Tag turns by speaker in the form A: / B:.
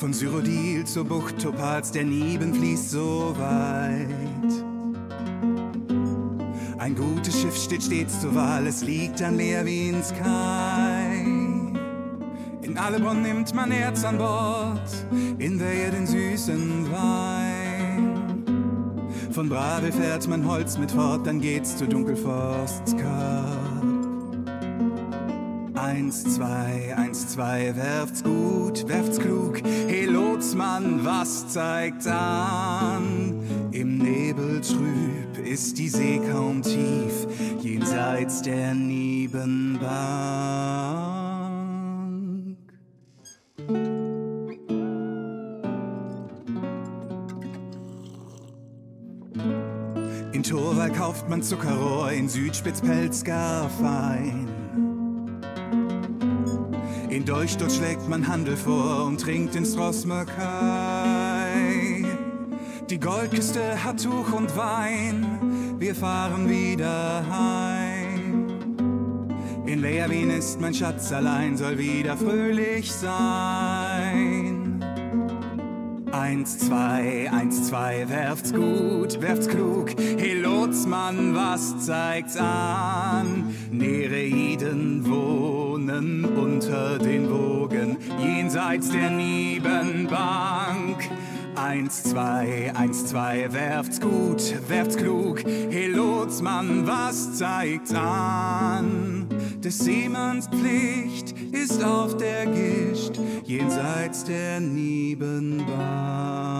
A: Von Syrodil zur Bucht Topaz, der Nieben fließt so weit. Ein gutes Schiff steht stets zur Wahl, es liegt an Meer wie ins Kai. In Allebronn nimmt man Erz an Bord, in der den süßen Wein. Von Brave fährt man Holz mit fort, dann geht's zu Dunkelforsts Kar. 1, 2, 1, 2, werft's gut, werft's klug. He Lotsmann, was zeigt an? Im Nebel trüb ist die See kaum tief, jenseits der Nebenbank. In Torwall kauft man Zuckerrohr, in Südspitz Pelz gar fein. In Dolchstoß schlägt man Handel vor und trinkt ins Rossmörkei. Die Goldküste hat Tuch und Wein, wir fahren wieder heim. In Leerwien ist mein Schatz allein, soll wieder fröhlich sein. Eins, zwei, eins, zwei, werft's gut, werft's klug. Hey Lotsmann, was zeigt's an? Nereiden wohnen unter den Wogen, jenseits der Niebenbank. Eins, zwei, eins, zwei, werft's gut, werft's klug. Hey Lotsmann, was zeigt's an? Des Seemanns Pflicht ist auf der Gischt, jenseits der Niebenbank.